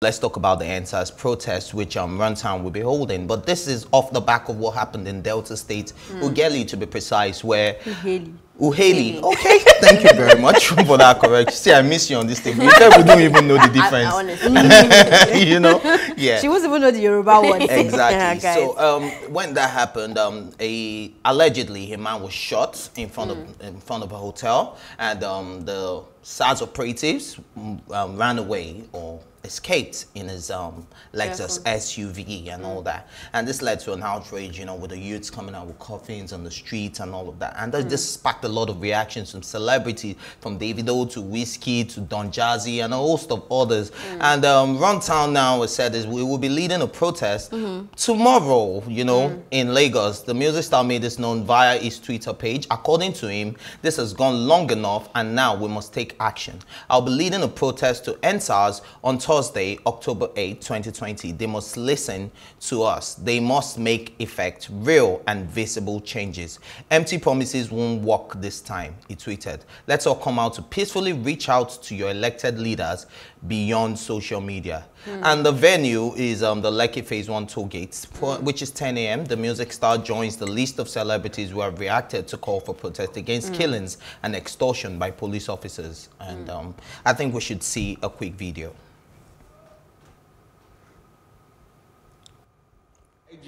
Let's talk about the End SARS protest, which um, Runtown will be holding. But this is off the back of what happened in Delta State, mm. Ughelli to be precise, where Ughelli. Uheli. Okay, thank you very much for that correction. See, I miss you on this thing. We don't even know the difference. I, you know, yeah. She wasn't even know the Yoruba one. exactly. yeah, so um, when that happened, um, a allegedly a man was shot in front mm. of in front of a hotel, and um, the SARS operatives um, ran away or escaped in his um, Lexus SUV and all that. And this led to an outrage, you know, with the youths coming out with coffins on the streets and all of that. And mm. this sparked a lot of reactions from celebrities, from Davido to Wizkid to Don Jazzy and a host of others. Mm. And um, Runtown now has said is we will be leading a protest mm -hmm. tomorrow, you know, mm. in Lagos. The music star made this known via his Twitter page. According to him, this has gone long enough and now we must take action. I'll be leading a protest to end SARS on Thursday, October 8, 2020. They must listen to us. They must make effect real and visible changes. Empty promises won't work this time, he tweeted. Let's all come out to peacefully reach out to your elected leaders beyond social media. Mm. And the venue is um, the Lekki Phase 1 toll gates, which is 10 a.m. The music star joins the list of celebrities who have reacted to call for protest against mm. killings and extortion by police officers. And mm. um, I think we should see a quick video.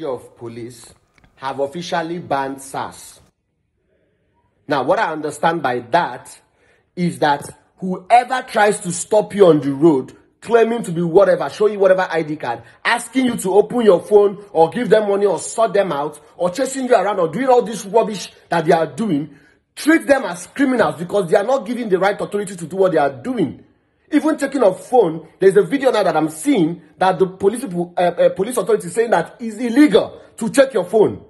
of police have officially banned SARS. Now, what I understand by that is that whoever tries to stop you on the road claiming to be whatever, show you whatever ID card, asking you to open your phone or give them money or sort them out or chasing you around or doing all this rubbish that they are doing, treat them as criminals because they are not giving the right authority to do what they are doing. Even taking a phone, there's a video now that I'm seeing that the police, uh, uh, police authority saying that it's illegal to check your phone.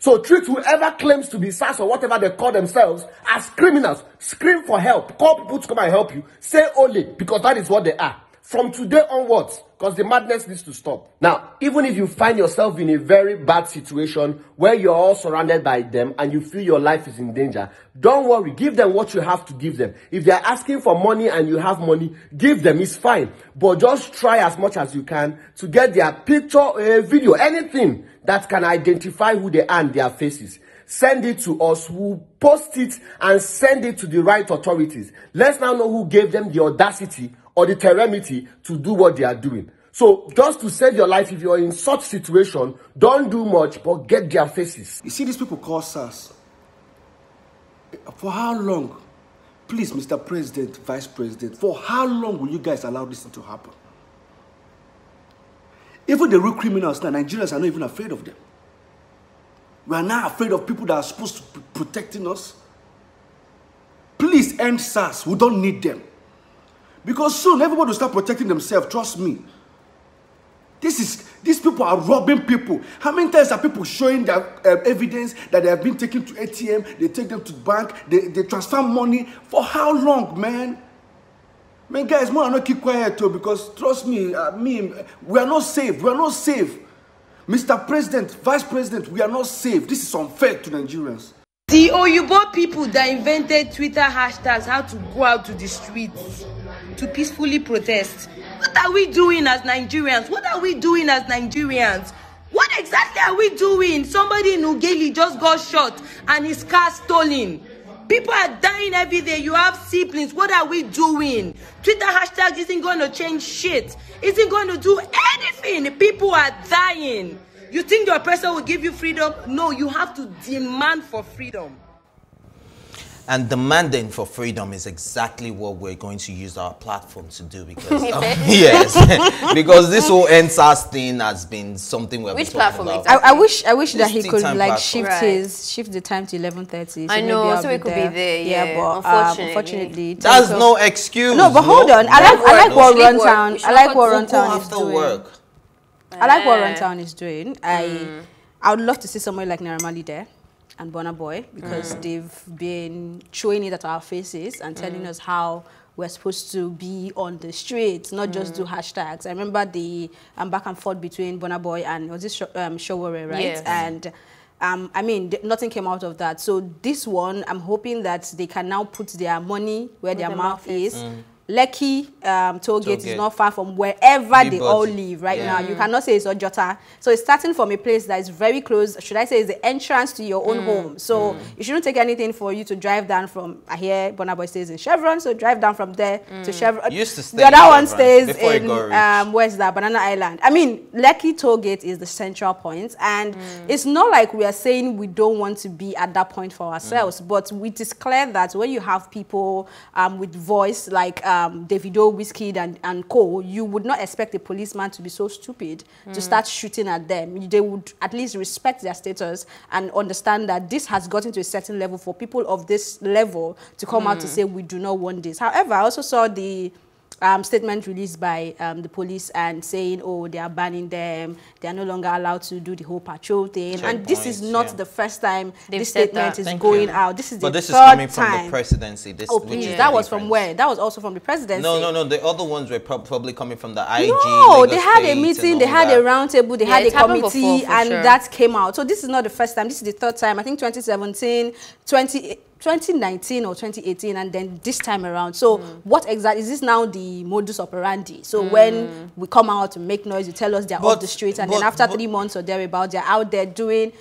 So treat whoever claims to be SARS or whatever they call themselves as criminals. Scream for help. Call people to come and help you. Say only because that is what they are. From today onwards, because the madness needs to stop. Now, even if you find yourself in a very bad situation where you're all surrounded by them and you feel your life is in danger, don't worry. Give them what you have to give them. If they're asking for money and you have money, give them. It's fine. But just try as much as you can to get their picture, a video, anything that can identify who they are and their faces. Send it to us. We'll post it and send it to the right authorities. Let's now know who gave them the audacity or the temerity to do what they are doing. So just to save your life, if you're in such situation, don't do much, but get their faces. You see these people call us. For how long? Please, Mr. President, Vice President, for how long will you guys allow this to happen? Even the real criminals now, Nigerians are not even afraid of them. We are now afraid of people that are supposed to be protecting us. Please end SARS. We don't need them. Because soon everybody will start protecting themselves. Trust me. This is these people are robbing people. How many times are people showing their uh, evidence that they have been taken to ATM? They take them to bank. They, they transfer money. For how long, man? Man, guys, more not keep quiet too because trust me, uh, me, we are not safe. We are not safe. Mr. President, Vice President, we are not safe. This is unfair to Nigerians. The Oyibo people that invented Twitter hashtags how to go out to the streets to peacefully protest. What are we doing as Nigerians? What are we doing as Nigerians? What exactly are we doing? Somebody in Ughelli just got shot and his car stolen. People are dying every day. You have siblings. What are we doing? Twitter hashtag isn't going to change shit. Isn't going to do anything. People are dying. You think your person will give you freedom? No, you have to demand for freedom. And demanding for freedom is exactly what we're going to use our platform to do because um, yes, because this whole End SARS thing has been something we've Which been platform exactly? I, I, wish I wish that he could like platform. shift right. his shift the time to eleven thirty. So I know, so it could there. be there. Yeah, yeah but unfortunately, um, unfortunately that's no excuse. No, but hold on. I like I like what Runtown. I like what Runtown is doing. Work. I like what Runtown is doing. I mm. I would love to see somewhere like Naira Marley there and Burna Boy because mm. they've been showing it at our faces and telling mm. us how we're supposed to be on the streets, not mm. just do hashtags. I remember the um, back and forth between Burna Boy and was this um, right? Yes. And um, I mean, nothing came out of that. So this one, I'm hoping that they can now put their money where, where their, mouth, mouth is. Lekki um, toll gate is not far from wherever they all live right yeah. now. You cannot say it's Ojota. So it's starting from a place that is very close. Should I say it's the entrance to your own mm. home. So mm. you shouldn't take anything for you to drive down from, I hear Burna Boy stays in Chevron, so drive down from there mm. to Chevron. Used to stay the other one stays in, um, where's that? Banana Island. I mean, Lekki toll gate is the central point and mm. it's not like we are saying we don't want to be at that point for ourselves, mm. but it is clear that when you have people um, with voice like um, Davido, Wizkid, and, and co, you would not expect a policeman to be so stupid mm. to start shooting at them. They would at least respect their status and understand that this has gotten to a certain level for people of this level to come mm. out to mm. say we do not want this. However, I also saw the um, statement released by um, the police and saying, oh, they are banning them, they are no longer allowed to do the whole patrol thing. Check and this is not yeah. the first time They've this statement is Thank going you. out. This is the but the this third is coming time. from the presidency. This, oh, please, that was from where? That was also from the presidency. No, no, no. The other ones were probably coming from the IG. No, they had a meeting, they had that. a roundtable, they yeah, had a committee, before, and sure. that came out. So this is not the first time. This is the third time. I think 2017, 20. 2019 or 2018 and then this time around. So mm. what exactly, is this now the modus operandi? So mm. when we come out to make noise, you tell us they're but, off the streets and but, then after but, three months or thereabout, they're out there doing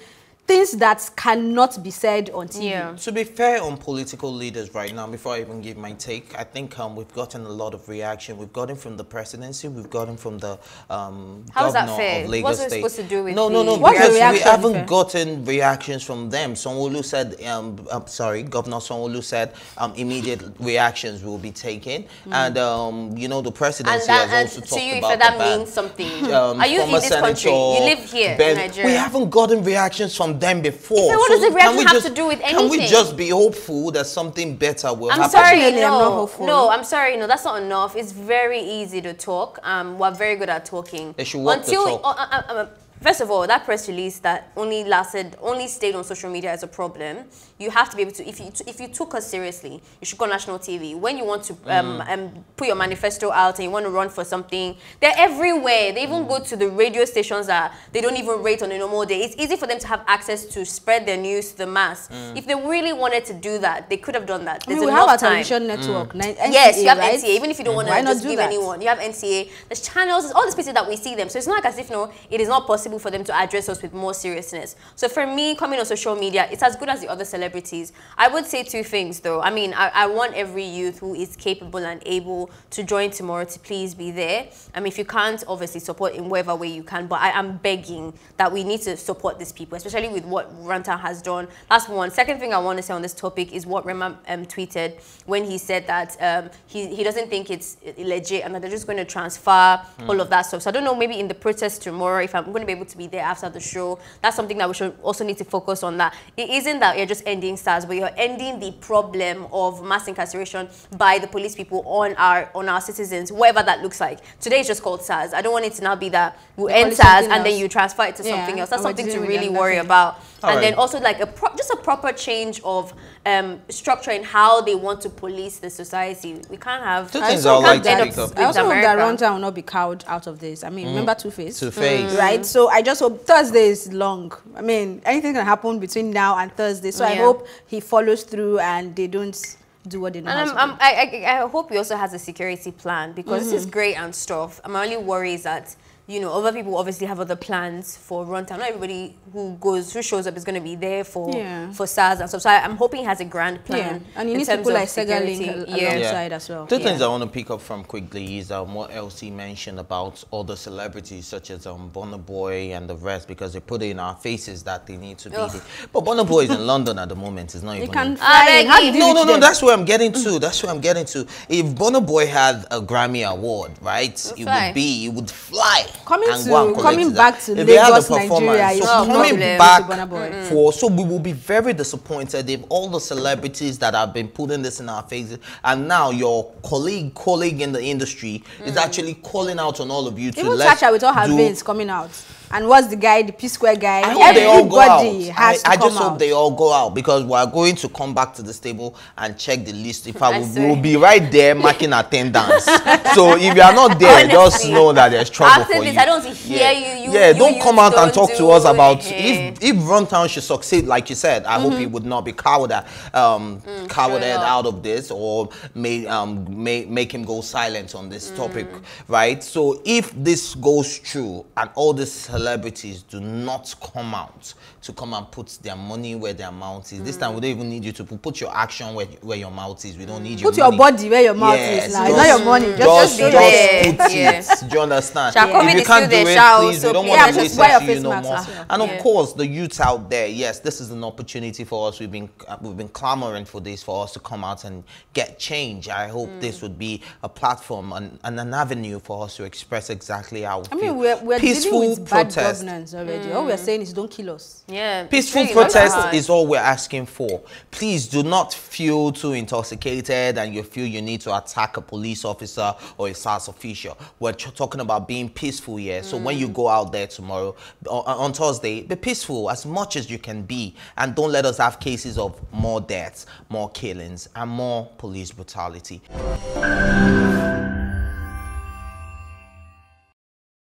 things that cannot be said on TV. Yeah. To be fair on political leaders right now, before I even give my take, I think um, we've gotten a lot of reaction. We've gotten from the presidency, we've gotten from the um, How governor that fair? of Lagos What's State. supposed to do with No, no, no, because we haven't fair? gotten reactions from them. Sanwo-Olu said, um, I'm sorry, Governor Sanwo-Olu said um, immediate reactions will be taken. Mm. And, um, you know, the presidency that, has also talked you, about that means something. Um, Are you in this Senator country? You live here ben, in Nigeria. We haven't gotten reactions from them before. So what does the reaction have just, to do with anything? Can we just be hopeful that something better will I'm happen? Sorry, no, I'm no, I'm sorry, no, that's not enough. It's very easy to talk. Um, we're very good at talking. They should work Until, the talk. Uh, uh, uh, First of all, that press release that only lasted, only stayed on social media is a problem. You have to be able to, if you if you took us seriously, you should go national TV. When you want to um, mm. um, put your manifesto out and you want to run for something, they're everywhere. They even mm. go to the radio stations that they don't even rate on a normal day. It's easy for them to have access to spread their news to the mass. Mm. If they really wanted to do that, they could have done that. There's I mean, we have a television network. NTA, mm. yes, you have right? NTA. Even if you don't want to just give that? anyone, you have NTA. There's channels. There's all the places that we see them. So it's not like as if no, it is not possible possible for them to address us with more seriousness. So for me, coming on social media, it's as good as the other celebrities. I would say two things though. I mean, I, I want every youth who is capable and able to join tomorrow to please be there. I mean, if you can't, obviously support in whatever way you can, but I am begging that we need to support these people, especially with what Runtown has done. That's one. Second thing I want to say on this topic is what Rema um, tweeted when he said that um, he, he doesn't think it's legit and that they're just going to transfer mm. all of that stuff. So I don't know, maybe in the protest tomorrow, if I'm going to be able to be there after the show. That's something that we should also need to focus on that. It isn't that you're just ending SARS, but you're ending the problem of mass incarceration by the police people on our on our citizens, whatever that looks like. Today is just called SARS. I don't want it to now be that we end SARS and then you transfer it to yeah, something else. That's something to really worry about. All and right. then also like a just a proper change of um, structure in how they want to police the society. We can't have. Two things I like to pick up. I also hope that Runtown will not be cowed out of this. I mean, mm. remember Two Face? Two Face. Mm. Right? So I just hope Thursday is long. I mean, anything can happen between now and Thursday. So yeah. I hope he follows through and they don't do what they know and um, I, I, I, hope he also has a security plan because mm -hmm. this is mm-hmm. great and stuff. My only worry is that you know, other people obviously have other plans for Runtown. Not everybody who goes, who shows up is going to be there for yeah. for SARS and stuff. So I, am hoping he has a grand plan. Yeah. And you need people like Segalink yeah. alongside as well. Two yeah. things I want to pick up from quickly is um, what Elsie mentioned about other celebrities such as um, Burna Boy and the rest because they put it in our faces that they need to be there. But Burna Boy is in London at the moment. It's not you even. Can fly. How did no, no, no. That's where I'm getting to. That's where I'm getting to. If Burna Boy had a Grammy award, right, it would be, it would fly coming to coming back to Lagos, Nigeria, so coming back mm. for so we will be very disappointed if all the celebrities that have been putting this in our faces and now your colleague colleague in the industry mm. is actually calling out on all of you to even Tacha with all her veins coming out. And what's the guy, the P Square guy? I hope they all go out. I, I just hope out. they all go out because we are going to come back to the stable and check the list. If I I will, will be right there marking attendance. so if you are not there, just know that there's trouble After for this, you. I don't hear yeah. you- you- yeah, you don't youths come out and don't talk to us about if if Runtown should succeed, like you said. I hope Mm-hmm. he would not be cowed, um, cowarded out of this or may um may make him go silent on this topic, Mm. right? So if this goes through and all these celebrities do not come out to come and put their money where their mouth is, this time we don't even need you to put, put your action where where your mouth is. We don't need you to Put your your money. body where your mouth Yes, is now. It's not your money. Just, just, show just, your there. put Yeah. it. Do you understand? Shall If you can't do it, please, we don't please want to just listen to you face no mask more. And of Yeah. course, the youths out there, yes, this is an opportunity for us. We've been uh, we've been clamoring for this for us to come out and get change. I hope Mm. this would be a platform and, and an avenue for us to express exactly how we I feel. mean, we're, we're Peaceful dealing with bad protest. governance already. All we're mm. saying is don't kill us. Yeah. Peaceful really protest is all we're asking for. Please do not feel too intoxicated and you feel you need to attack a police officer or a SARS official. We're talking about being peaceful here. So when you mm. go out there tomorrow, on, on Thursday, be peaceful as much as you can be and don't let us have cases of more deaths, more killings, and more police brutality.